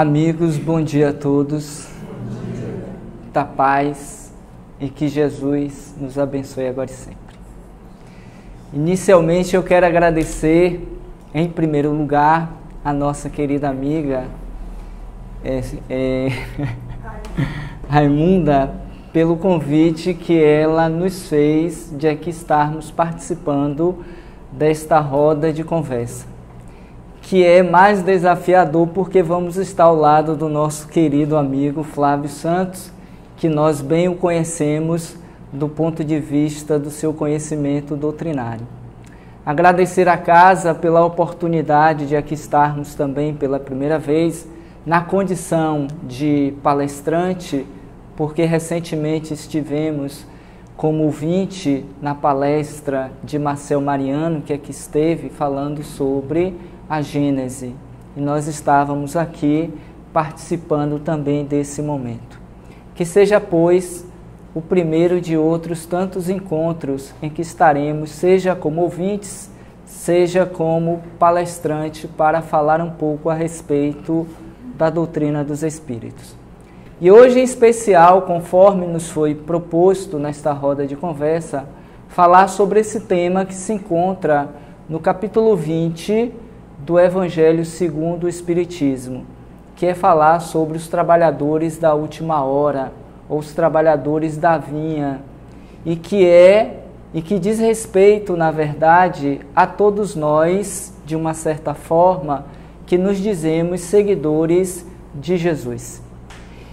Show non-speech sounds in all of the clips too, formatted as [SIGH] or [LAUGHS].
Amigos, bom dia a todos. Da paz e que Jesus nos abençoe agora e sempre. Inicialmente eu quero agradecer, em primeiro lugar, a nossa querida amiga é, é, [LAUGHS] Raimunda pelo convite que ela nos fez de aqui estarmos participando desta roda de conversa que é mais desafiador porque vamos estar ao lado do nosso querido amigo Flávio Santos, que nós bem o conhecemos do ponto de vista do seu conhecimento doutrinário. Agradecer à casa pela oportunidade de aqui estarmos também pela primeira vez na condição de palestrante, porque recentemente estivemos como ouvinte na palestra de Marcel Mariano, que aqui esteve falando sobre a Gênese. E nós estávamos aqui participando também desse momento. Que seja, pois, o primeiro de outros tantos encontros em que estaremos, seja como ouvintes, seja como palestrante, para falar um pouco a respeito da doutrina dos Espíritos. E hoje, em especial, conforme nos foi proposto nesta roda de conversa, falar sobre esse tema que se encontra no capítulo 20 do Evangelho segundo o Espiritismo, que é falar sobre os trabalhadores da última hora, ou os trabalhadores da vinha, e que é e que diz respeito, na verdade, a todos nós, de uma certa forma, que nos dizemos seguidores de Jesus.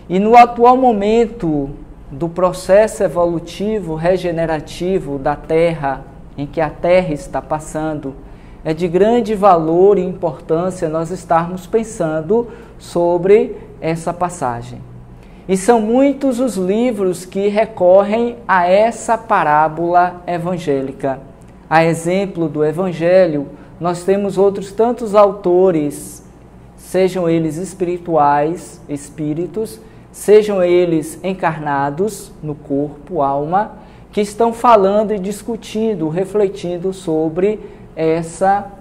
E no atual momento do processo evolutivo regenerativo da Terra, em que a Terra está passando, é de grande valor e importância nós estarmos pensando sobre essa passagem. E são muitos os livros que recorrem a essa parábola evangélica. A exemplo do Evangelho, nós temos outros tantos autores, sejam eles espirituais, espíritos, sejam eles encarnados no corpo, alma, que estão falando e discutindo, refletindo sobre essa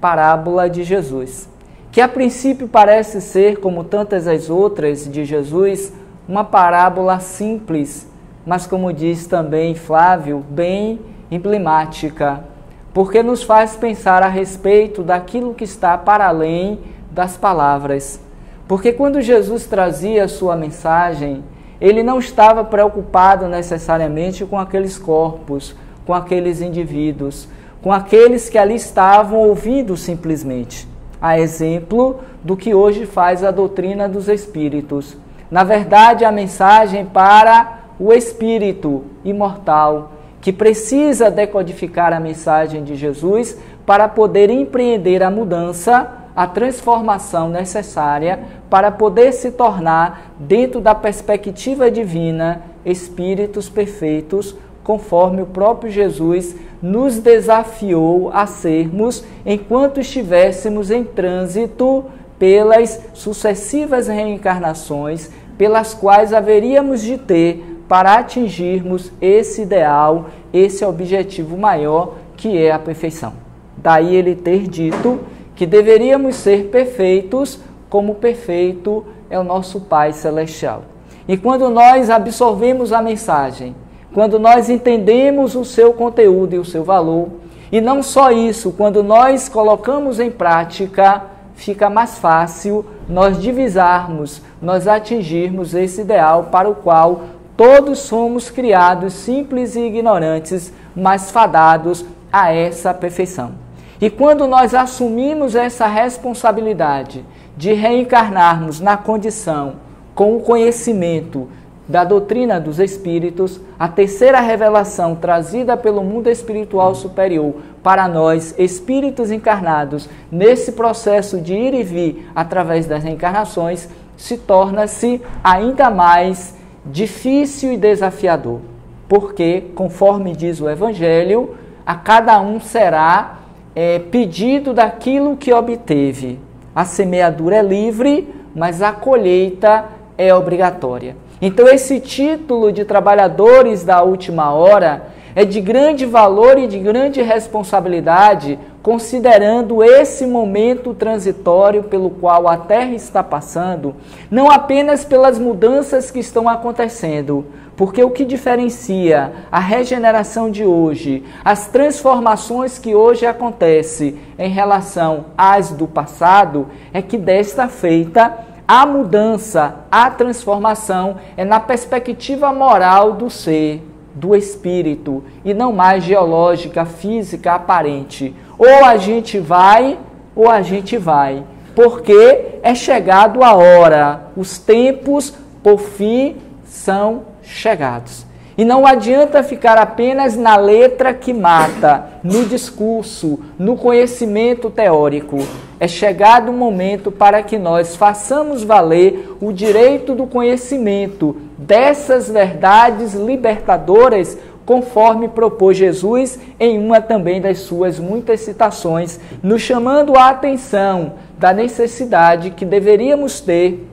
parábola de Jesus, que a princípio parece ser, como tantas as outras de Jesus, uma parábola simples, mas como diz também Flávio, bem emblemática, porque nos faz pensar a respeito daquilo que está para além das palavras. Porque quando Jesus trazia a sua mensagem, ele não estava preocupado necessariamente com aqueles corpos, com aqueles indivíduos, com aqueles que ali estavam ouvindo simplesmente, a exemplo do que hoje faz a doutrina dos espíritos. Na verdade, a mensagem para o espírito imortal, que precisa decodificar a mensagem de Jesus para poder empreender a mudança, a transformação necessária para poder se tornar, dentro da perspectiva divina, espíritos perfeitos, conforme o próprio Jesus nos desafiou a sermos enquanto estivéssemos em trânsito pelas sucessivas reencarnações pelas quais haveríamos de ter para atingirmos esse ideal, esse objetivo maior que é a perfeição. Daí ele ter dito que deveríamos ser perfeitos como perfeito é o nosso Pai Celestial. E quando nós absorvemos a mensagem quando nós entendemos o seu conteúdo e o seu valor. E não só isso, quando nós colocamos em prática, fica mais fácil nós divisarmos, nós atingirmos esse ideal para o qual todos somos criados simples e ignorantes, mas fadados a essa perfeição. E quando nós assumimos essa responsabilidade de reencarnarmos na condição com o conhecimento da doutrina dos espíritos, a terceira revelação trazida pelo mundo espiritual superior para nós, espíritos encarnados, nesse processo de ir e vir através das reencarnações, se torna-se ainda mais difícil e desafiador. Porque, conforme diz o Evangelho, a cada um será é, pedido daquilo que obteve. A semeadura é livre, mas a colheita é obrigatória. Então, esse título de trabalhadores da última hora é de grande valor e de grande responsabilidade, considerando esse momento transitório pelo qual a Terra está passando, não apenas pelas mudanças que estão acontecendo, porque o que diferencia a regeneração de hoje, as transformações que hoje acontecem em relação às do passado, é que desta feita a mudança, a transformação é na perspectiva moral do ser, do espírito, e não mais geológica, física, aparente. Ou a gente vai, ou a gente vai. Porque é chegado a hora, os tempos, por fim, são chegados. E não adianta ficar apenas na letra que mata, no discurso, no conhecimento teórico. É chegado o momento para que nós façamos valer o direito do conhecimento dessas verdades libertadoras, conforme propôs Jesus em uma também das suas muitas citações, nos chamando a atenção da necessidade que deveríamos ter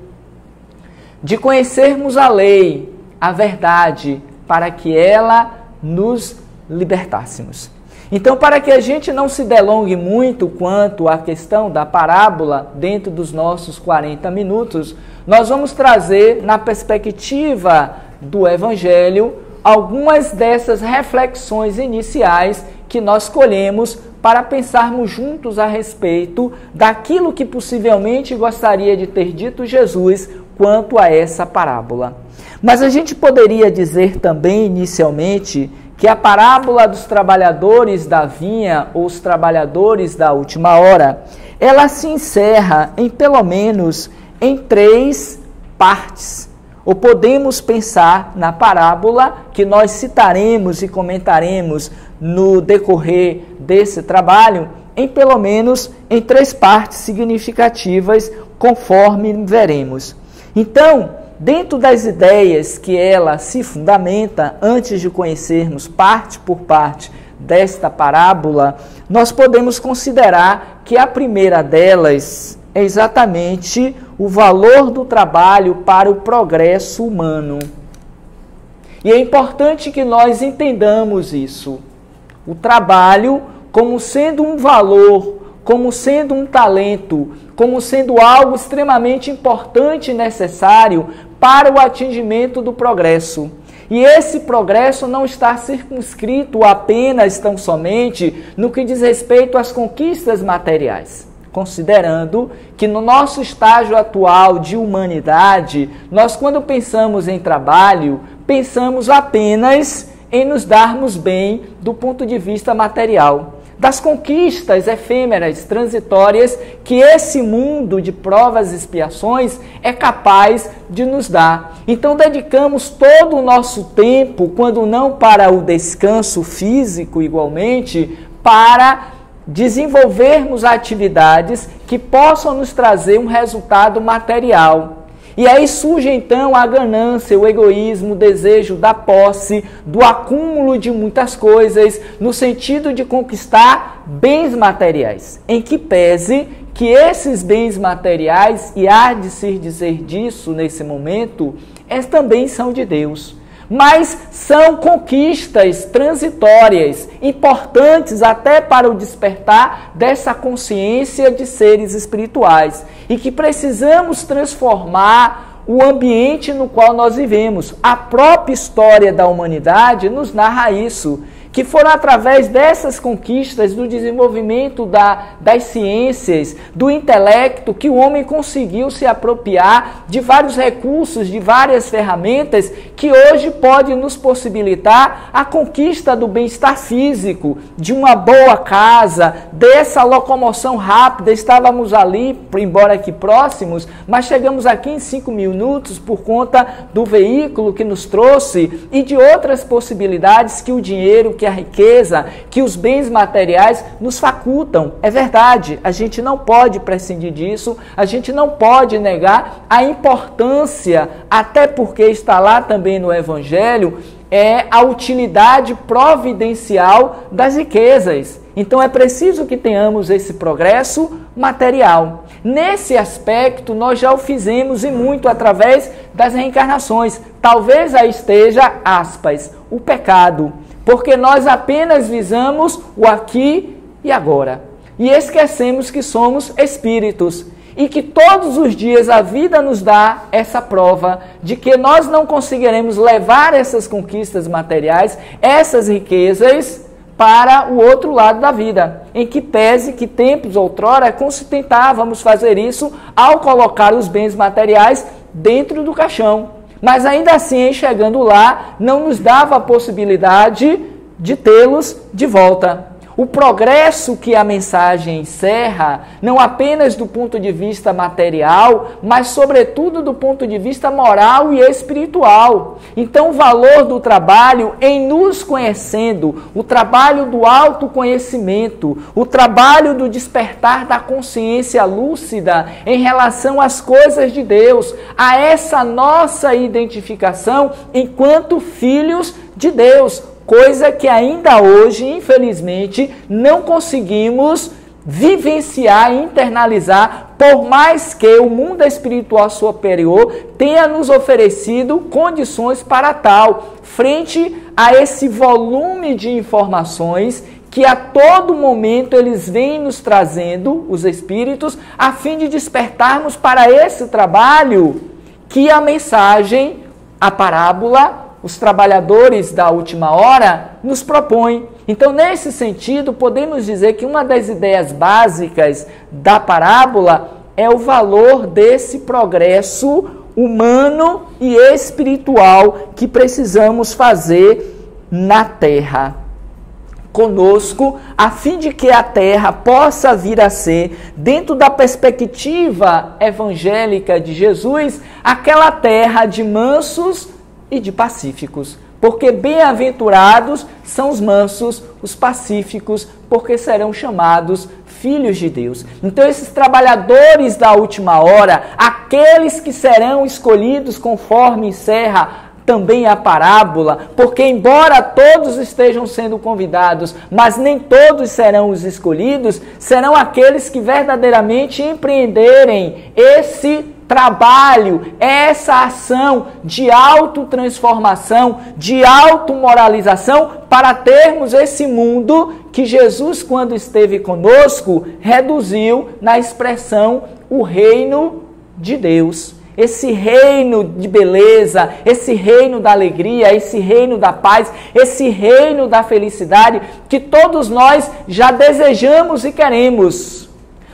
de conhecermos a lei, a verdade para que ela nos libertássemos. Então, para que a gente não se delongue muito quanto à questão da parábola dentro dos nossos 40 minutos, nós vamos trazer na perspectiva do Evangelho algumas dessas reflexões iniciais que nós colhemos para pensarmos juntos a respeito daquilo que possivelmente gostaria de ter dito Jesus quanto a essa parábola. Mas a gente poderia dizer também, inicialmente, que a parábola dos trabalhadores da vinha, ou os trabalhadores da última hora, ela se encerra em pelo menos em três partes. Ou podemos pensar na parábola que nós citaremos e comentaremos no decorrer desse trabalho, em pelo menos em três partes significativas, conforme veremos. Então, Dentro das ideias que ela se fundamenta, antes de conhecermos parte por parte desta parábola, nós podemos considerar que a primeira delas é exatamente o valor do trabalho para o progresso humano. E é importante que nós entendamos isso. O trabalho como sendo um valor, como sendo um talento, como sendo algo extremamente importante e necessário para o atingimento do progresso. E esse progresso não está circunscrito apenas tão somente no que diz respeito às conquistas materiais. Considerando que no nosso estágio atual de humanidade, nós, quando pensamos em trabalho, pensamos apenas em nos darmos bem do ponto de vista material das conquistas efêmeras, transitórias, que esse mundo de provas e expiações é capaz de nos dar. Então, dedicamos todo o nosso tempo, quando não para o descanso físico, igualmente, para desenvolvermos atividades que possam nos trazer um resultado material. E aí surge então a ganância, o egoísmo, o desejo da posse, do acúmulo de muitas coisas, no sentido de conquistar bens materiais, em que pese que esses bens materiais, e há de se dizer disso nesse momento, eles também são de Deus mas são conquistas transitórias, importantes até para o despertar dessa consciência de seres espirituais e que precisamos transformar o ambiente no qual nós vivemos. A própria história da humanidade nos narra isso que foram através dessas conquistas, do desenvolvimento da, das ciências, do intelecto, que o homem conseguiu se apropriar de vários recursos, de várias ferramentas que hoje pode nos possibilitar a conquista do bem-estar físico, de uma boa casa, dessa locomoção rápida. Estávamos ali, embora aqui próximos, mas chegamos aqui em cinco minutos por conta do veículo que nos trouxe e de outras possibilidades que o dinheiro, que a riqueza, que os bens materiais nos facultam. É verdade, a gente não pode prescindir disso, a gente não pode negar a importância, até porque está lá também no Evangelho, é a utilidade providencial das riquezas. Então é preciso que tenhamos esse progresso material. Nesse aspecto, nós já o fizemos e muito através das reencarnações. Talvez aí esteja, aspas, o pecado porque nós apenas visamos o aqui e agora. E esquecemos que somos espíritos e que todos os dias a vida nos dá essa prova de que nós não conseguiremos levar essas conquistas materiais, essas riquezas, para o outro lado da vida, em que pese que tempos outrora tentávamos fazer isso ao colocar os bens materiais dentro do caixão. Mas ainda assim, chegando lá, não nos dava a possibilidade de tê-los de volta. O progresso que a mensagem encerra, não apenas do ponto de vista material, mas sobretudo do ponto de vista moral e espiritual. Então, o valor do trabalho em nos conhecendo, o trabalho do autoconhecimento, o trabalho do despertar da consciência lúcida em relação às coisas de Deus, a essa nossa identificação enquanto filhos de Deus coisa que ainda hoje, infelizmente, não conseguimos vivenciar internalizar, por mais que o mundo espiritual superior tenha nos oferecido condições para tal, frente a esse volume de informações que a todo momento eles vêm nos trazendo, os espíritos, a fim de despertarmos para esse trabalho que a mensagem, a parábola, os trabalhadores da última hora nos propõem. Então, nesse sentido, podemos dizer que uma das ideias básicas da parábola é o valor desse progresso humano e espiritual que precisamos fazer na terra conosco, a fim de que a terra possa vir a ser, dentro da perspectiva evangélica de Jesus, aquela terra de mansos e de pacíficos. Porque bem-aventurados são os mansos, os pacíficos, porque serão chamados filhos de Deus. Então, esses trabalhadores da última hora, aqueles que serão escolhidos conforme encerra também a parábola, porque embora todos estejam sendo convidados, mas nem todos serão os escolhidos, serão aqueles que verdadeiramente empreenderem esse trabalho, essa ação de autotransformação, de automoralização, para termos esse mundo que Jesus, quando esteve conosco, reduziu na expressão o reino de Deus. Esse reino de beleza, esse reino da alegria, esse reino da paz, esse reino da felicidade que todos nós já desejamos e queremos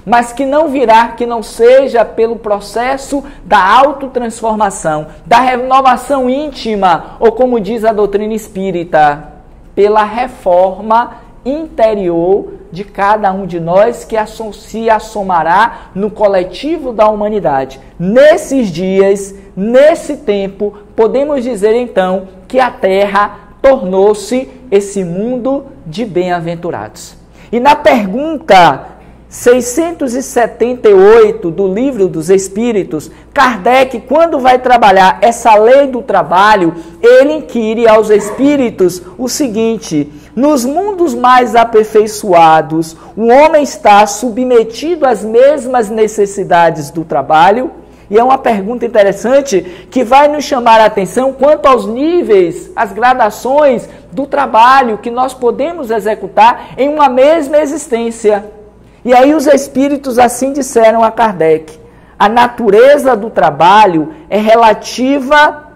mas que não virá que não seja pelo processo da autotransformação, da renovação íntima, ou como diz a doutrina espírita, pela reforma interior de cada um de nós que se assomará no coletivo da humanidade. Nesses dias, nesse tempo, podemos dizer então que a Terra tornou-se esse mundo de bem-aventurados. E na pergunta 678 do Livro dos Espíritos, Kardec, quando vai trabalhar essa lei do trabalho, ele inquire aos espíritos o seguinte: nos mundos mais aperfeiçoados, o homem está submetido às mesmas necessidades do trabalho? E é uma pergunta interessante que vai nos chamar a atenção quanto aos níveis, as gradações do trabalho que nós podemos executar em uma mesma existência. E aí os espíritos assim disseram a Kardec: a natureza do trabalho é relativa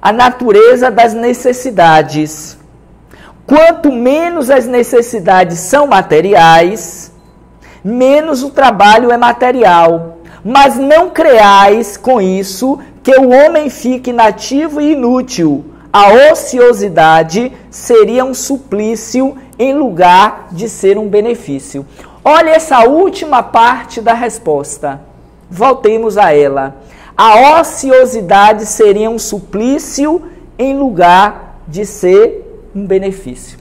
à natureza das necessidades. Quanto menos as necessidades são materiais, menos o trabalho é material. Mas não creais com isso que o homem fique inativo e inútil. A ociosidade seria um suplício em lugar de ser um benefício. Olha essa última parte da resposta. Voltemos a ela. A ociosidade seria um suplício em lugar de ser um benefício.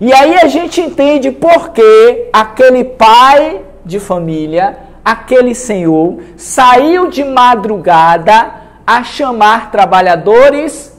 E aí a gente entende por que aquele pai de família, aquele senhor, saiu de madrugada a chamar trabalhadores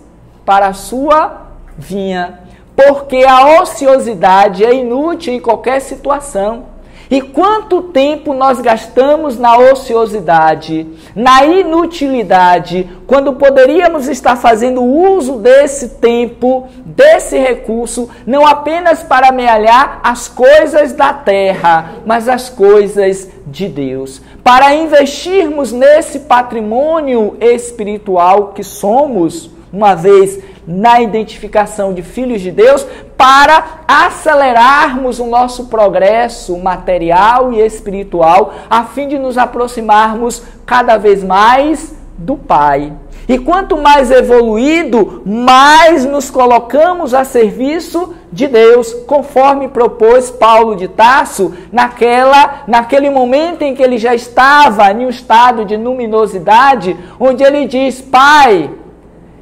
para a sua vinha porque a ociosidade é inútil em qualquer situação. E quanto tempo nós gastamos na ociosidade, na inutilidade, quando poderíamos estar fazendo uso desse tempo, desse recurso, não apenas para amealhar as coisas da terra, mas as coisas de Deus. Para investirmos nesse patrimônio espiritual que somos, uma vez na identificação de filhos de Deus, para acelerarmos o nosso progresso material e espiritual, a fim de nos aproximarmos cada vez mais do Pai. E quanto mais evoluído, mais nos colocamos a serviço de Deus, conforme propôs Paulo de Tarso naquela, naquele momento em que ele já estava em um estado de luminosidade, onde ele diz: Pai,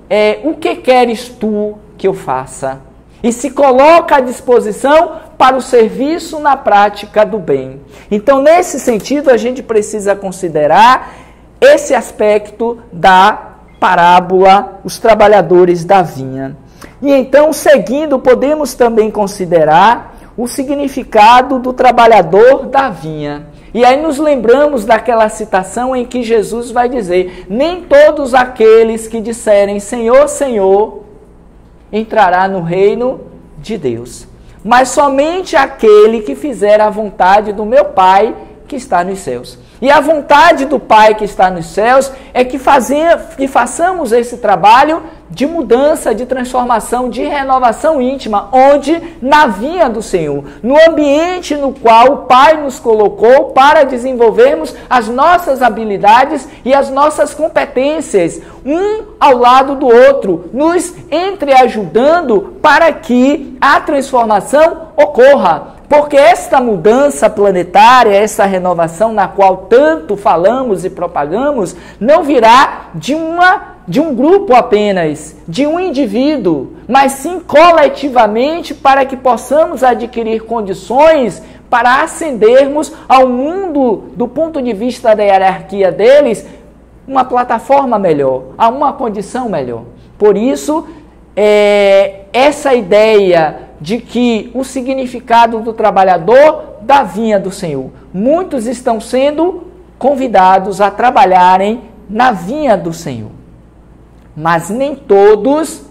é, o que queres tu que eu faça? E se coloca à disposição para o serviço na prática do bem. Então, nesse sentido, a gente precisa considerar esse aspecto da parábola, os trabalhadores da vinha. E então, seguindo, podemos também considerar o significado do trabalhador da vinha. E aí nos lembramos daquela citação em que Jesus vai dizer: Nem todos aqueles que disserem Senhor, Senhor, entrará no reino de Deus, mas somente aquele que fizer a vontade do meu Pai que está nos céus. E a vontade do Pai que está nos céus é que, fazer, que façamos esse trabalho de mudança, de transformação, de renovação íntima, onde na vinha do Senhor, no ambiente no qual o Pai nos colocou para desenvolvermos as nossas habilidades e as nossas competências, um ao lado do outro, nos entreajudando para que a transformação ocorra. Porque esta mudança planetária, essa renovação na qual tanto falamos e propagamos, não virá de uma de um grupo apenas, de um indivíduo, mas sim coletivamente para que possamos adquirir condições para ascendermos ao mundo do ponto de vista da hierarquia deles, uma plataforma melhor, a uma condição melhor. Por isso, é, essa ideia de que o significado do trabalhador da vinha do Senhor. Muitos estão sendo convidados a trabalharem na vinha do Senhor, mas nem todos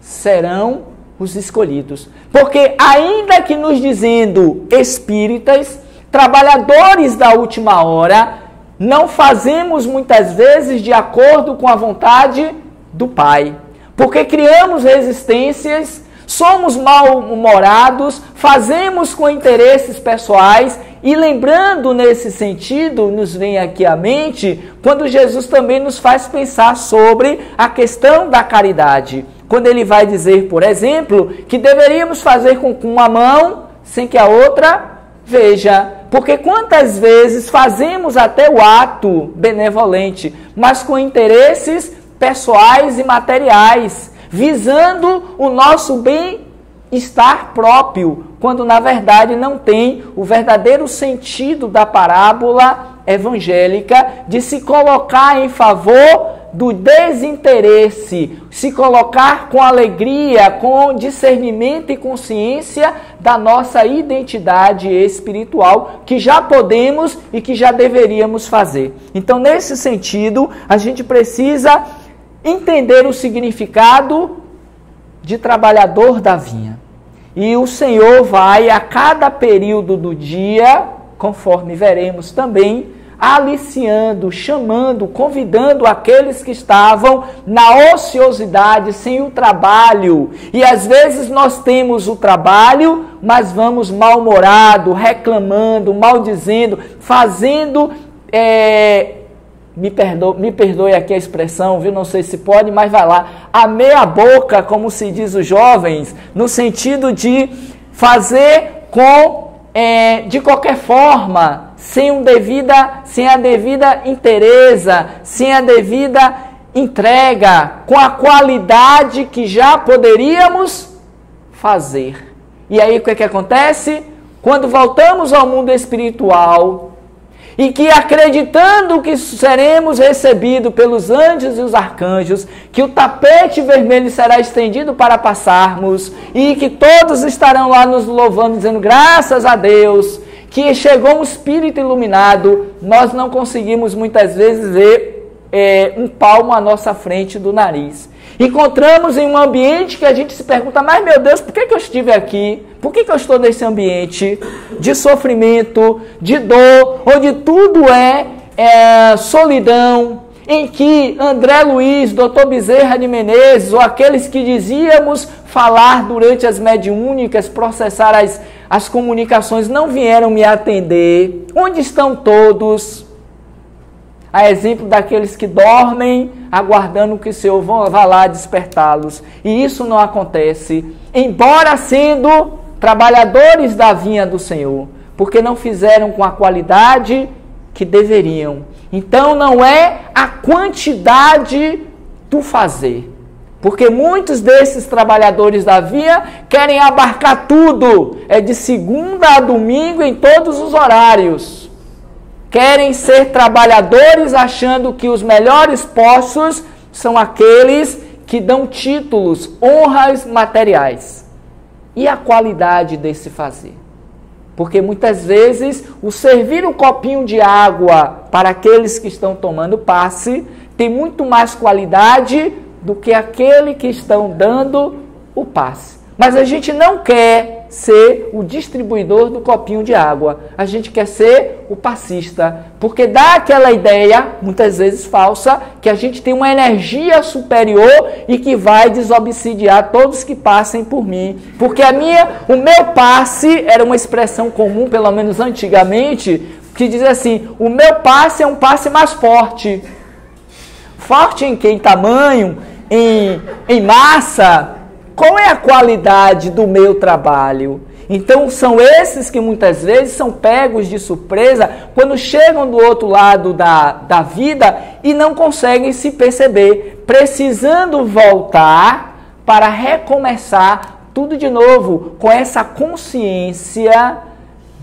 serão os escolhidos. Porque, ainda que nos dizendo espíritas, trabalhadores da última hora, não fazemos muitas vezes de acordo com a vontade do Pai. Porque criamos resistências somos mal-humorados, fazemos com interesses pessoais e lembrando nesse sentido, nos vem aqui à mente, quando Jesus também nos faz pensar sobre a questão da caridade. Quando ele vai dizer, por exemplo, que deveríamos fazer com uma mão sem que a outra veja. Porque quantas vezes fazemos até o ato benevolente, mas com interesses pessoais e materiais visando o nosso bem-estar próprio, quando na verdade não tem o verdadeiro sentido da parábola evangélica de se colocar em favor do desinteresse, se colocar com alegria, com discernimento e consciência da nossa identidade espiritual, que já podemos e que já deveríamos fazer. Então, nesse sentido, a gente precisa entender o significado de trabalhador da vinha. E o Senhor vai a cada período do dia, conforme veremos também, aliciando, chamando, convidando aqueles que estavam na ociosidade, sem o trabalho. E às vezes nós temos o trabalho, mas vamos mal-humorado, reclamando, maldizendo, fazendo é, me, perdo, me perdoe aqui a expressão, viu? Não sei se pode, mas vai lá. A meia boca, como se diz os jovens, no sentido de fazer com, é, de qualquer forma, sem, um devida, sem a devida interesa, sem a devida entrega, com a qualidade que já poderíamos fazer. E aí o que, é que acontece? Quando voltamos ao mundo espiritual, e que acreditando que seremos recebidos pelos anjos e os arcanjos, que o tapete vermelho será estendido para passarmos e que todos estarão lá nos louvando, dizendo graças a Deus, que chegou um espírito iluminado, nós não conseguimos muitas vezes ver é, um palmo à nossa frente do nariz. Encontramos em um ambiente que a gente se pergunta, mas meu Deus, por que, que eu estive aqui? Por que, que eu estou nesse ambiente de sofrimento, de dor, onde tudo é, é solidão, em que André Luiz, Dr. Bezerra de Menezes, ou aqueles que dizíamos falar durante as mediúnicas, processar as, as comunicações, não vieram me atender. Onde estão todos? A exemplo daqueles que dormem, aguardando que o Senhor vá lá despertá-los. E isso não acontece, embora sendo trabalhadores da vinha do Senhor, porque não fizeram com a qualidade que deveriam. Então não é a quantidade do fazer. Porque muitos desses trabalhadores da via querem abarcar tudo. É de segunda a domingo em todos os horários. Querem ser trabalhadores achando que os melhores postos são aqueles que dão títulos, honras materiais. E a qualidade desse fazer? Porque muitas vezes o servir um copinho de água para aqueles que estão tomando passe tem muito mais qualidade do que aquele que estão dando o passe. Mas a gente não quer ser o distribuidor do copinho de água. A gente quer ser o passista, porque dá aquela ideia, muitas vezes falsa, que a gente tem uma energia superior e que vai desobsidiar todos que passem por mim. Porque a minha, o meu passe era uma expressão comum, pelo menos antigamente, que diz assim: "O meu passe é um passe mais forte". Forte em que? Em tamanho, em, em massa, qual é a qualidade do meu trabalho? Então são esses que muitas vezes são pegos de surpresa quando chegam do outro lado da, da vida e não conseguem se perceber, precisando voltar para recomeçar tudo de novo com essa consciência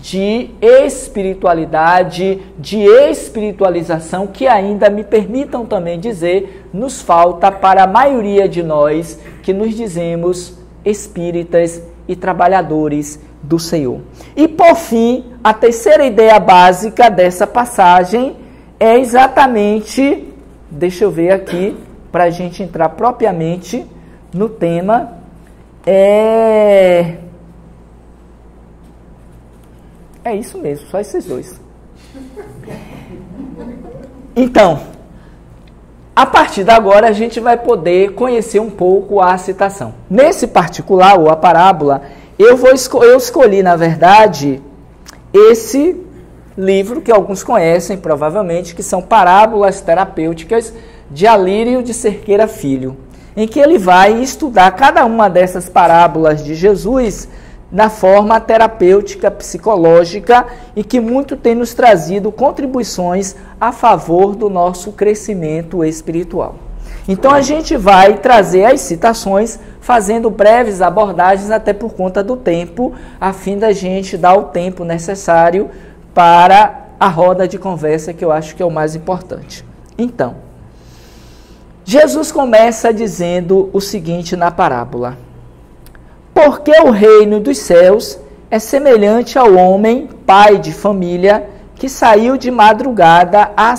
de espiritualidade, de espiritualização, que ainda me permitam também dizer, nos falta para a maioria de nós que nos dizemos espíritas e trabalhadores do Senhor. E por fim, a terceira ideia básica dessa passagem é exatamente, deixa eu ver aqui, para a gente entrar propriamente no tema, é é isso mesmo, só esses dois. Então, a partir de agora a gente vai poder conhecer um pouco a citação. Nesse particular, ou a parábola, eu, vou esco eu escolhi, na verdade, esse livro que alguns conhecem, provavelmente, que são Parábolas Terapêuticas de Alírio de Cerqueira Filho, em que ele vai estudar cada uma dessas parábolas de Jesus na forma terapêutica psicológica e que muito tem nos trazido contribuições a favor do nosso crescimento espiritual. Então a gente vai trazer as citações fazendo breves abordagens até por conta do tempo, a fim da gente dar o tempo necessário para a roda de conversa que eu acho que é o mais importante. Então, Jesus começa dizendo o seguinte na parábola: porque o reino dos céus é semelhante ao homem, pai de família, que saiu de madrugada a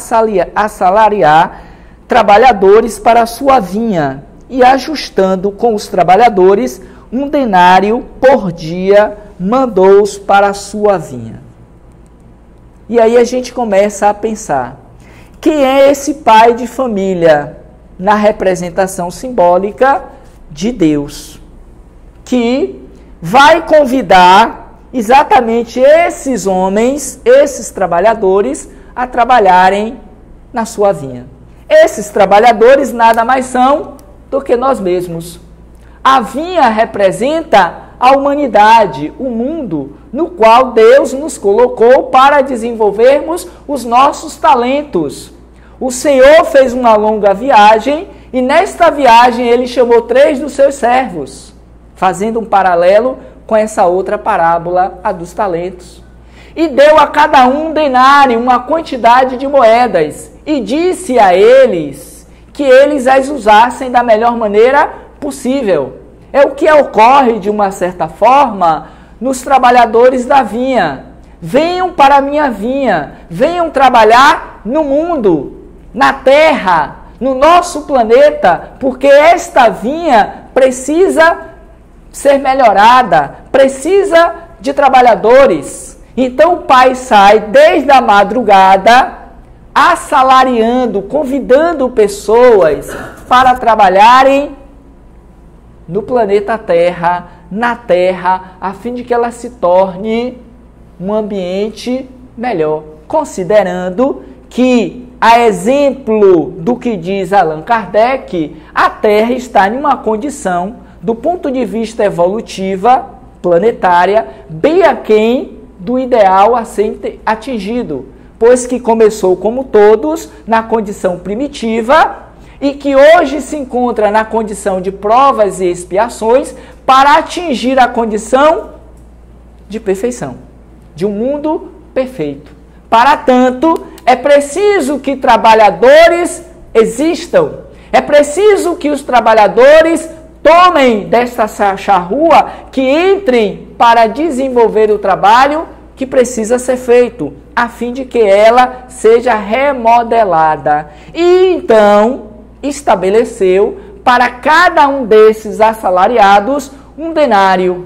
assalariar trabalhadores para a sua vinha, e ajustando com os trabalhadores um denário por dia, mandou-os para a sua vinha. E aí a gente começa a pensar: quem é esse pai de família na representação simbólica de Deus? Que vai convidar exatamente esses homens, esses trabalhadores, a trabalharem na sua vinha. Esses trabalhadores nada mais são do que nós mesmos. A vinha representa a humanidade, o mundo no qual Deus nos colocou para desenvolvermos os nossos talentos. O Senhor fez uma longa viagem e nesta viagem ele chamou três dos seus servos fazendo um paralelo com essa outra parábola, a dos talentos. E deu a cada um denário, uma quantidade de moedas, e disse a eles que eles as usassem da melhor maneira possível. É o que ocorre, de uma certa forma, nos trabalhadores da vinha. venham para a minha vinha, venham trabalhar no mundo, na terra, no nosso planeta, porque esta vinha precisa ser melhorada, precisa de trabalhadores. Então o pai sai desde a madrugada, assalariando, convidando pessoas para trabalharem no planeta Terra, na Terra, a fim de que ela se torne um ambiente melhor, considerando que, a exemplo do que diz Allan Kardec, a Terra está em uma condição, do ponto de vista evolutiva, planetária, bem aquém do ideal a ser atingido, pois que começou como todos na condição primitiva e que hoje se encontra na condição de provas e expiações para atingir a condição de perfeição, de um mundo perfeito. Para tanto, é preciso que trabalhadores existam. É preciso que os trabalhadores tomem desta charrua, que entrem para desenvolver o trabalho que precisa ser feito, a fim de que ela seja remodelada. E então, estabeleceu para cada um desses assalariados um denário,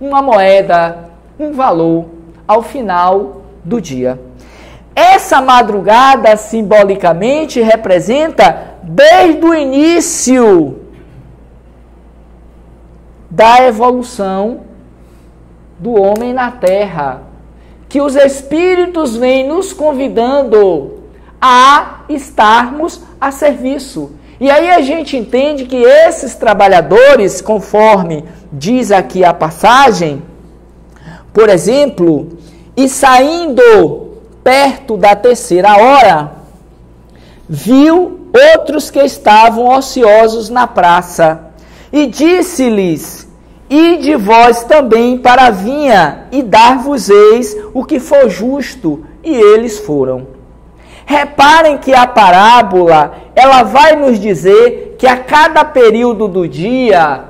uma moeda, um valor ao final do dia. Essa madrugada simbolicamente representa desde o início da evolução do homem na terra, que os espíritos vêm nos convidando a estarmos a serviço. E aí a gente entende que esses trabalhadores, conforme diz aqui a passagem, por exemplo, e saindo perto da terceira hora, viu outros que estavam ociosos na praça, e disse-lhes: Ide vós também para a vinha, e dar-vos-eis o que for justo. E eles foram. Reparem que a parábola, ela vai nos dizer que a cada período do dia,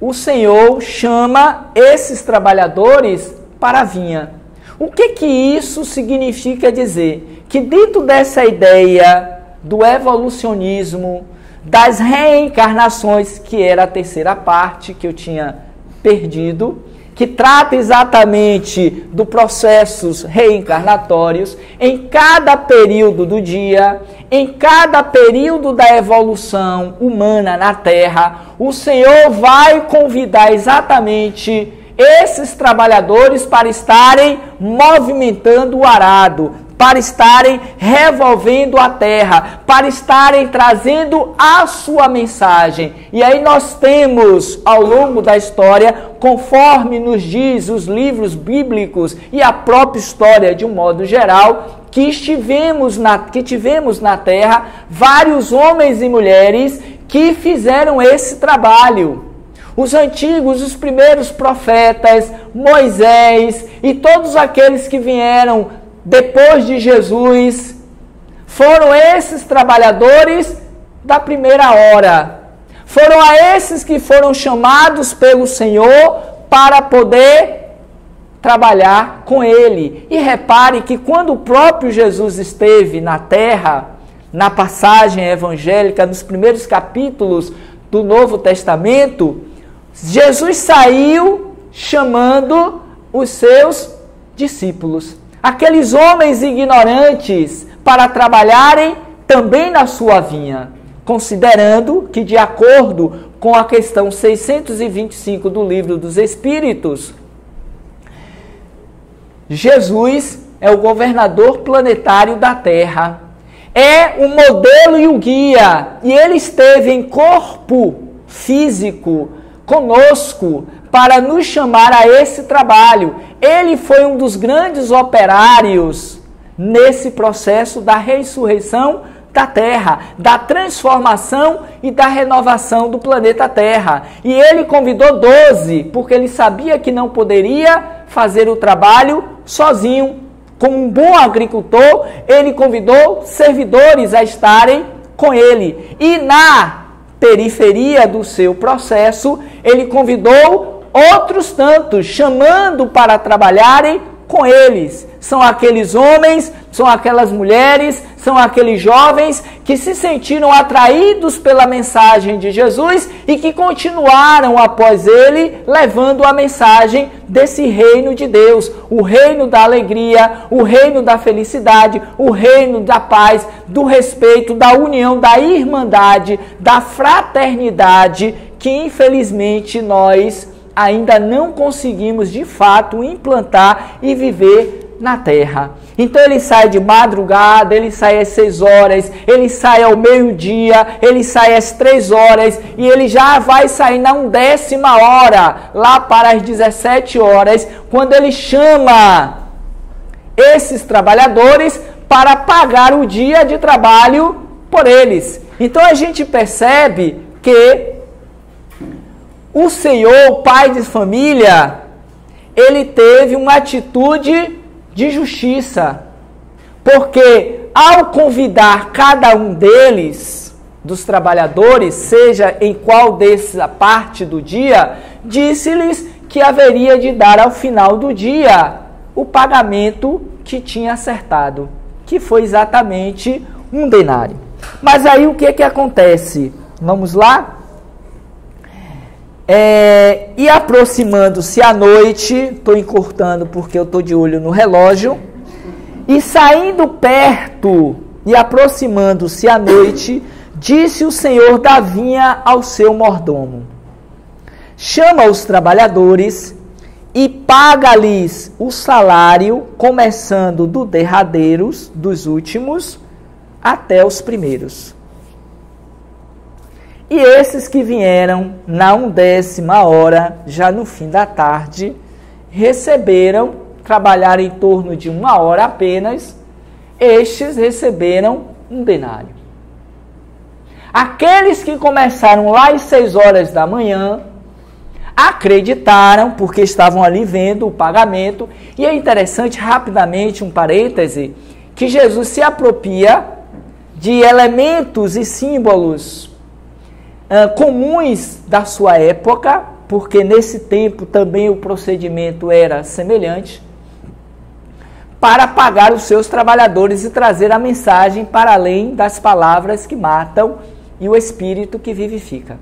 o Senhor chama esses trabalhadores para a vinha. O que que isso significa dizer? Que dentro dessa ideia do evolucionismo, das reencarnações, que era a terceira parte que eu tinha perdido, que trata exatamente do processos reencarnatórios em cada período do dia, em cada período da evolução humana na Terra, o Senhor vai convidar exatamente esses trabalhadores para estarem movimentando o arado, para estarem revolvendo a terra, para estarem trazendo a sua mensagem. E aí nós temos ao longo da história, conforme nos diz os livros bíblicos e a própria história de um modo geral, que estivemos na que tivemos na terra vários homens e mulheres que fizeram esse trabalho. Os antigos, os primeiros profetas, Moisés e todos aqueles que vieram depois de Jesus, foram esses trabalhadores da primeira hora. Foram a esses que foram chamados pelo Senhor para poder trabalhar com ele. E repare que quando o próprio Jesus esteve na terra, na passagem evangélica, nos primeiros capítulos do Novo Testamento, Jesus saiu chamando os seus discípulos aqueles homens ignorantes para trabalharem também na sua vinha, considerando que, de acordo com a questão 625 do Livro dos Espíritos, Jesus é o governador planetário da Terra, é o modelo e o guia, e ele esteve em corpo físico conosco para nos chamar a esse trabalho. Ele foi um dos grandes operários nesse processo da ressurreição da Terra, da transformação e da renovação do planeta Terra. E ele convidou doze, porque ele sabia que não poderia fazer o trabalho sozinho. Como um bom agricultor, ele convidou servidores a estarem com ele. E na periferia do seu processo, ele convidou outros tantos, chamando para trabalharem com eles. São aqueles homens, são aquelas mulheres, são aqueles jovens que se sentiram atraídos pela mensagem de Jesus e que continuaram após ele levando a mensagem desse reino de Deus, o reino da alegria, o reino da felicidade, o reino da paz, do respeito, da união, da irmandade, da fraternidade que infelizmente nós ainda não conseguimos de fato implantar e viver na terra. Então ele sai de madrugada, ele sai às 6 horas, ele sai ao meio-dia, ele sai às 3 horas e ele já vai sair na undécima hora, lá para as 17 horas, quando ele chama esses trabalhadores para pagar o dia de trabalho por eles. Então a gente percebe que o Senhor, pai de família, ele teve uma atitude de justiça. Porque ao convidar cada um deles, dos trabalhadores, seja em qual dessa parte do dia, disse-lhes que haveria de dar ao final do dia o pagamento que tinha acertado, que foi exatamente um denário. Mas aí o que que acontece? Vamos lá? É, e aproximando-se à noite, estou encurtando porque eu estou de olho no relógio, e saindo perto e aproximando-se à noite, disse o senhor da vinha ao seu mordomo: Chama os trabalhadores e paga-lhes o salário, começando do derradeiros, dos últimos, até os primeiros. E esses que vieram na undécima hora, já no fim da tarde, receberam, trabalharam em torno de uma hora apenas, estes receberam um denário. Aqueles que começaram lá às seis horas da manhã, acreditaram, porque estavam ali vendo o pagamento, e é interessante, rapidamente, um parêntese, que Jesus se apropria de elementos e símbolos uh, comuns da sua época, porque nesse tempo também o procedimento era semelhante, para pagar os seus trabalhadores e trazer a mensagem para além das palavras que matam e o espírito que vivifica.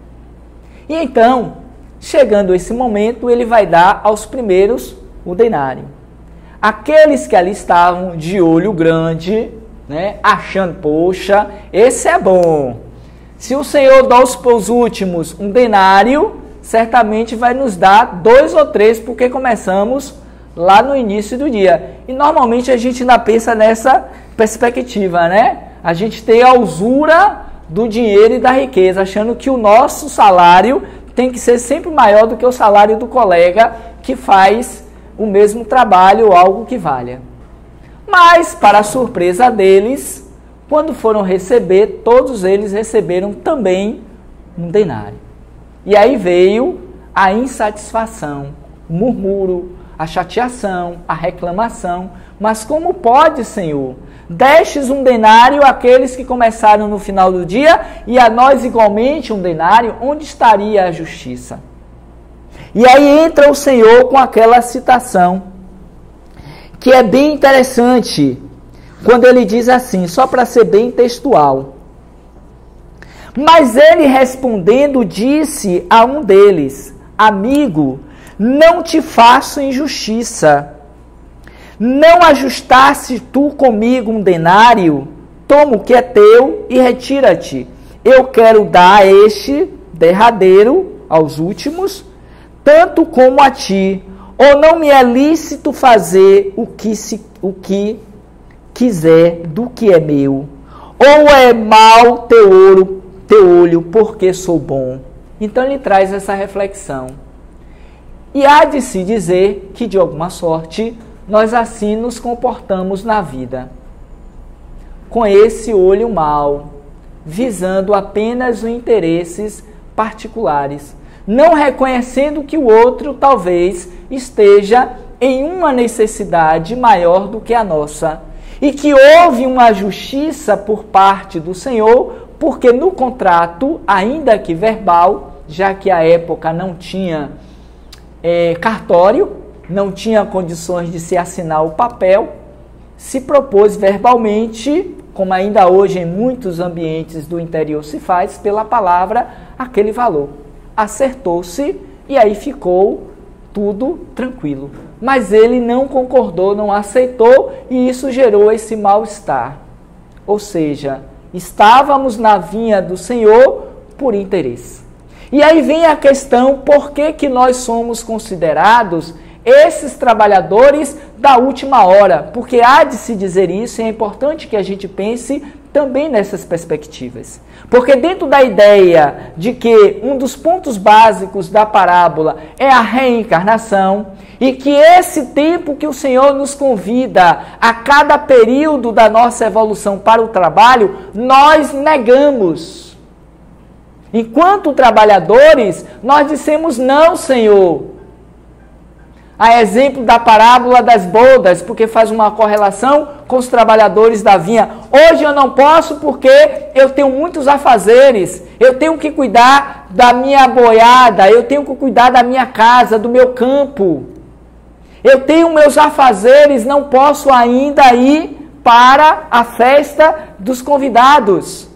E então, chegando esse momento, ele vai dar aos primeiros o denário. Aqueles que ali estavam de olho grande, né, achando, poxa, esse é bom, se o Senhor dá aos últimos um denário, certamente vai nos dar dois ou três, porque começamos lá no início do dia. E normalmente a gente ainda pensa nessa perspectiva, né? A gente tem a usura do dinheiro e da riqueza, achando que o nosso salário tem que ser sempre maior do que o salário do colega que faz o mesmo trabalho ou algo que valha. Mas, para a surpresa deles, quando foram receber, todos eles receberam também um denário. E aí veio a insatisfação, o murmúrio, a chateação, a reclamação. Mas como pode, Senhor? Destes um denário àqueles que começaram no final do dia e a nós igualmente um denário, onde estaria a justiça? E aí entra o Senhor com aquela citação, que é bem interessante quando ele diz assim, só para ser bem textual. Mas ele respondendo disse a um deles: Amigo, não te faço injustiça. Não ajustaste tu comigo um denário? Toma o que é teu e retira-te. Eu quero dar a este derradeiro, aos últimos, tanto como a ti. Ou não me é lícito fazer o que, se, o que quiser do que é meu, ou é mal teu ouro, teu olho, porque sou bom. Então ele traz essa reflexão. E há de se dizer que, de alguma sorte, nós assim nos comportamos na vida. Com esse olho mal, visando apenas os interesses particulares, não reconhecendo que o outro talvez esteja em uma necessidade maior do que a nossa e que houve uma justiça por parte do Senhor, porque no contrato, ainda que verbal, já que a época não tinha é, cartório, não tinha condições de se assinar o papel, se propôs verbalmente, como ainda hoje em muitos ambientes do interior se faz, pela palavra, aquele valor. Acertou-se e aí ficou tudo tranquilo. Mas ele não concordou, não aceitou e isso gerou esse mal-estar. Ou seja, estávamos na vinha do Senhor por interesse. E aí vem a questão: por que, que nós somos considerados esses trabalhadores da última hora? Porque há de se dizer isso e é importante que a gente pense também nessas perspectivas. Porque, dentro da ideia de que um dos pontos básicos da parábola é a reencarnação, e que esse tempo que o Senhor nos convida a cada período da nossa evolução para o trabalho, nós negamos. Enquanto trabalhadores, nós dissemos não, Senhor. A exemplo da parábola das bodas, porque faz uma correlação com os trabalhadores da vinha. Hoje eu não posso porque eu tenho muitos afazeres. Eu tenho que cuidar da minha boiada, eu tenho que cuidar da minha casa, do meu campo. Eu tenho meus afazeres, não posso ainda ir para a festa dos convidados.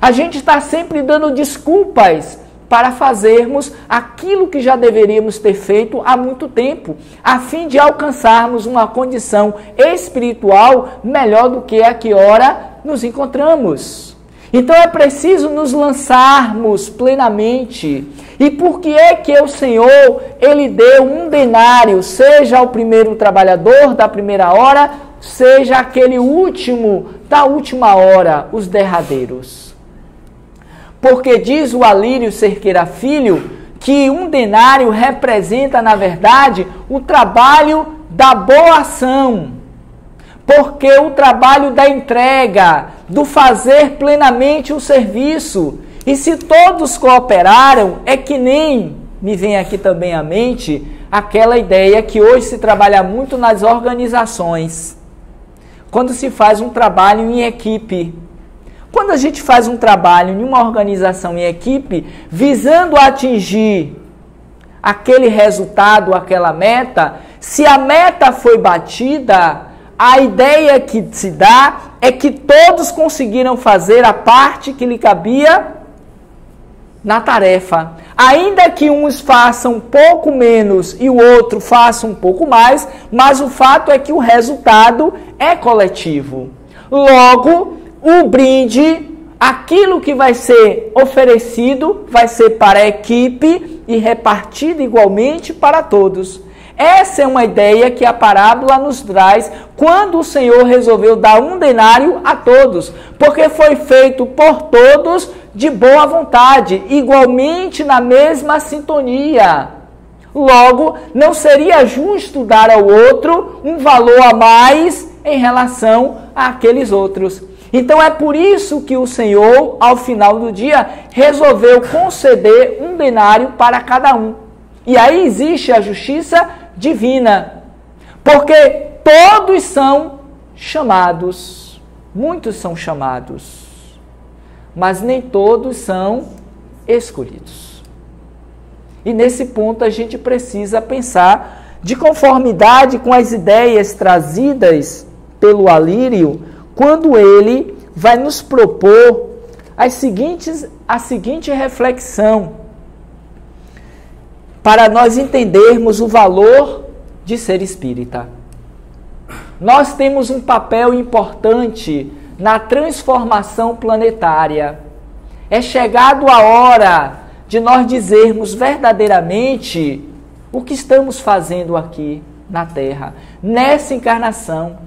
A gente está sempre dando desculpas para fazermos aquilo que já deveríamos ter feito há muito tempo, a fim de alcançarmos uma condição espiritual melhor do que a que ora nos encontramos. Então é preciso nos lançarmos plenamente. E por que é que o Senhor ele deu um denário, seja o primeiro trabalhador da primeira hora, seja aquele último da última hora, os derradeiros? Porque diz o Alírio Cerqueira Filho que um denário representa, na verdade, o trabalho da boa ação. Porque o trabalho da entrega, do fazer plenamente o serviço. E se todos cooperaram, é que nem me vem aqui também à mente aquela ideia que hoje se trabalha muito nas organizações. Quando se faz um trabalho em equipe quando a gente faz um trabalho em uma organização em equipe, visando atingir aquele resultado, aquela meta, se a meta foi batida, a ideia que se dá é que todos conseguiram fazer a parte que lhe cabia na tarefa. Ainda que uns façam um pouco menos e o outro faça um pouco mais, mas o fato é que o resultado é coletivo. Logo, o brinde, aquilo que vai ser oferecido, vai ser para a equipe e repartido igualmente para todos. Essa é uma ideia que a parábola nos traz quando o Senhor resolveu dar um denário a todos, porque foi feito por todos de boa vontade, igualmente na mesma sintonia. Logo, não seria justo dar ao outro um valor a mais em relação àqueles outros. Então é por isso que o Senhor, ao final do dia, resolveu conceder um denário para cada um. E aí existe a justiça divina. Porque todos são chamados. Muitos são chamados. Mas nem todos são escolhidos. E nesse ponto a gente precisa pensar de conformidade com as ideias trazidas pelo Alírio quando ele vai nos propor as seguintes, a seguinte reflexão para nós entendermos o valor de ser espírita. Nós temos um papel importante na transformação planetária. É chegado a hora de nós dizermos verdadeiramente o que estamos fazendo aqui na Terra, nessa encarnação.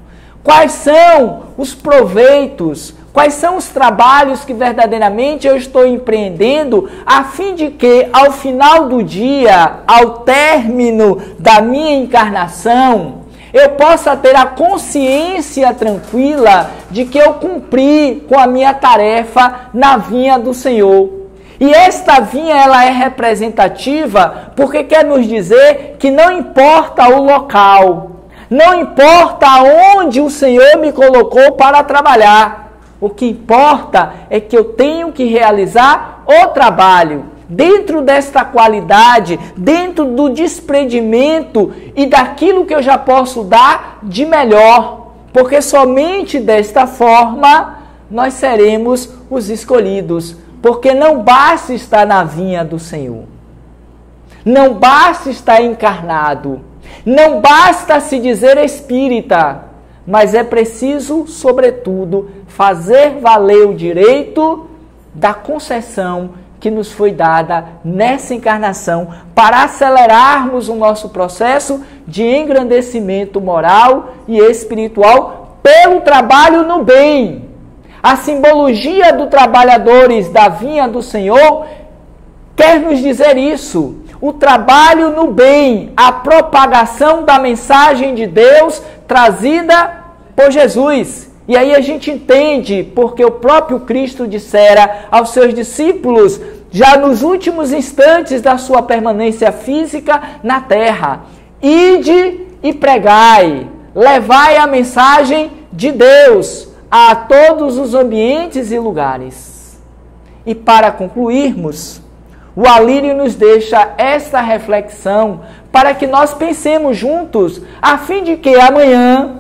Quais são os proveitos? Quais são os trabalhos que verdadeiramente eu estou empreendendo a fim de que ao final do dia, ao término da minha encarnação, eu possa ter a consciência tranquila de que eu cumpri com a minha tarefa na vinha do Senhor. E esta vinha ela é representativa porque quer nos dizer que não importa o local, não importa onde o Senhor me colocou para trabalhar. O que importa é que eu tenho que realizar o trabalho, dentro desta qualidade, dentro do desprendimento e daquilo que eu já posso dar de melhor, porque somente desta forma nós seremos os escolhidos, porque não basta estar na vinha do Senhor. Não basta estar encarnado, não basta se dizer espírita, mas é preciso, sobretudo, fazer valer o direito da concessão que nos foi dada nessa encarnação para acelerarmos o nosso processo de engrandecimento moral e espiritual pelo trabalho no bem. A simbologia do trabalhadores da vinha do Senhor quer nos dizer isso. O trabalho no bem, a propagação da mensagem de Deus trazida por Jesus. E aí a gente entende porque o próprio Cristo dissera aos seus discípulos, já nos últimos instantes da sua permanência física na terra: Ide e pregai, levai a mensagem de Deus a todos os ambientes e lugares. E para concluirmos, o Alírio nos deixa esta reflexão para que nós pensemos juntos, a fim de que amanhã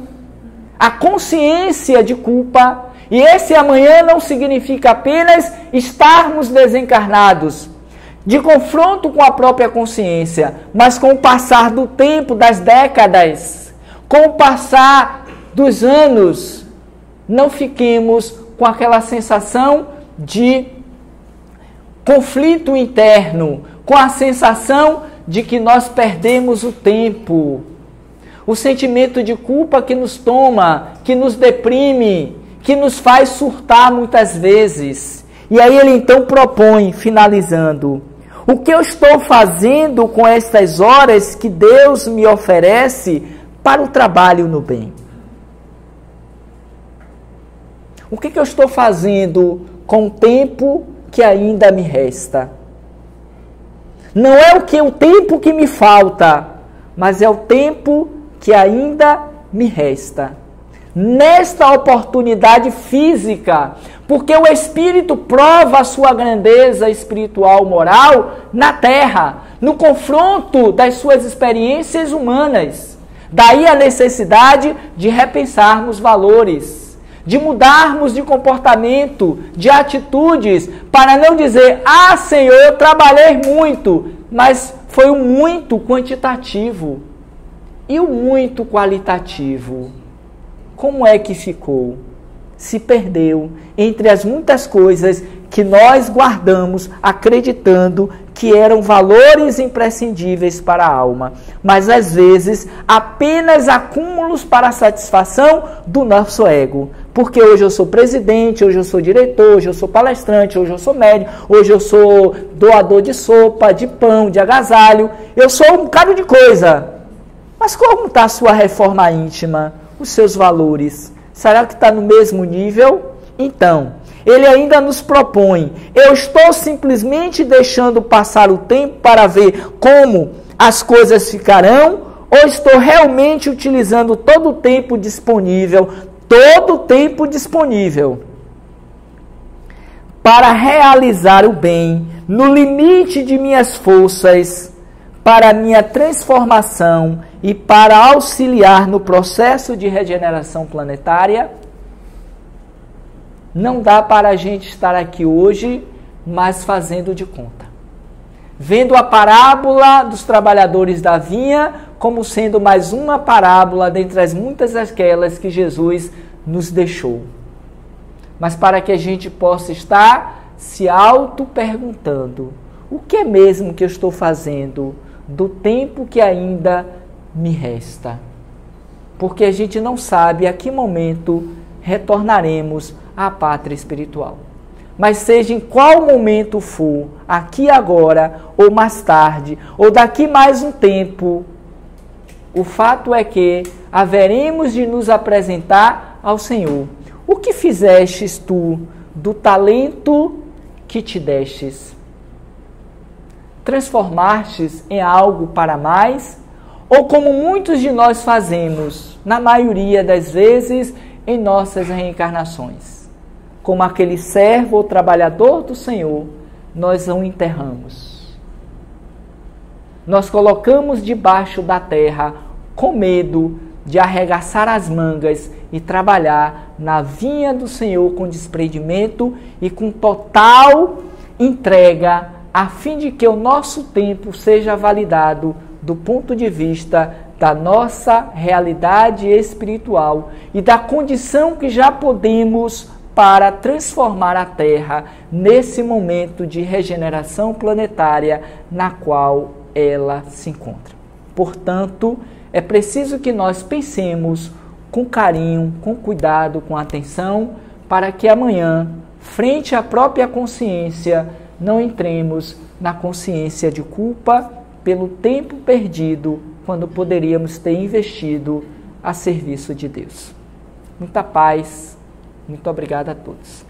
a consciência de culpa, e esse amanhã não significa apenas estarmos desencarnados, de confronto com a própria consciência, mas com o passar do tempo, das décadas, com o passar dos anos, não fiquemos com aquela sensação de conflito interno, com a sensação de que nós perdemos o tempo, o sentimento de culpa que nos toma, que nos deprime, que nos faz surtar muitas vezes. E aí ele então propõe, finalizando: o que eu estou fazendo com estas horas que Deus me oferece para o trabalho no bem? O que, que eu estou fazendo com o tempo que ainda me resta? Não é o que o tempo que me falta, mas é o tempo que ainda me resta. Nesta oportunidade física, porque o Espírito prova a sua grandeza espiritual moral na terra, no confronto das suas experiências humanas. Daí a necessidade de repensarmos valores, de mudarmos de comportamento, de atitudes, para não dizer, ah, Senhor, trabalhei muito, mas foi um muito quantitativo. E o muito qualitativo? Como é que ficou? Se perdeu entre as muitas coisas que nós guardamos acreditando que eram valores imprescindíveis para a alma, mas às vezes apenas acúmulos para a satisfação do nosso ego. Porque hoje eu sou presidente, hoje eu sou diretor, hoje eu sou palestrante, hoje eu sou médico, hoje eu sou doador de sopa, de pão, de agasalho, eu sou um bocado de coisa. Mas como está a sua reforma íntima? Os seus valores? Será que está no mesmo nível? Então, ele ainda nos propõe: eu estou simplesmente deixando passar o tempo para ver como as coisas ficarão, ou estou realmente utilizando todo o tempo disponível, todo o tempo disponível para realizar o bem no limite de minhas forças, para minha transformação e para auxiliar no processo de regeneração planetária. Não dá para a gente estar aqui hoje, mas fazendo de conta. Vendo a parábola dos trabalhadores da vinha como sendo mais uma parábola dentre as muitas aquelas que Jesus nos deixou. Mas para que a gente possa estar se auto-perguntando: o que é mesmo que eu estou fazendo do tempo que ainda me resta. Porque a gente não sabe a que momento retornaremos à pátria espiritual. Mas seja em qual momento for, aqui agora, ou mais tarde, ou daqui mais um tempo, o fato é que haveremos de nos apresentar ao Senhor. O que fizestes tu do talento que te destes? Transformastes em algo para mais ou como muitos de nós fazemos, na maioria das vezes, em nossas reencarnações. Como aquele servo ou trabalhador do Senhor nós o enterramos. Nós colocamos debaixo da terra com medo de arregaçar as mangas e trabalhar na vinha do Senhor com desprendimento e com total entrega, a fim de que o nosso tempo seja validado do ponto de vista da nossa realidade espiritual e da condição que já podemos para transformar a Terra nesse momento de regeneração planetária na qual ela se encontra. Portanto, é preciso que nós pensemos com carinho, com cuidado, com atenção, para que amanhã, frente à própria consciência, não entremos na consciência de culpa pelo tempo perdido quando poderíamos ter investido a serviço de Deus. Muita paz, muito obrigado a todos.